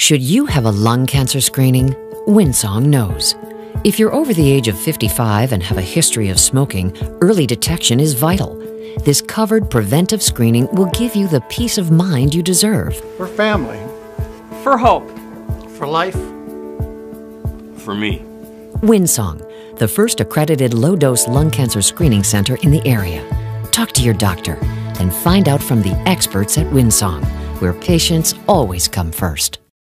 Should you have a lung cancer screening? Windsong knows. If you're over the age of 55 and have a history of smoking, early detection is vital. This covered preventive screening will give you the peace of mind you deserve. For family. For hope. For life. For me. Windsong, the first accredited low dose lung cancer screening center in the area. Talk to your doctor and find out from the experts at Windsong, where patients always come first.